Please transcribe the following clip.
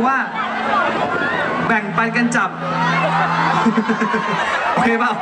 ือว่า แบ่งปันกันจับ โอเคเปล่า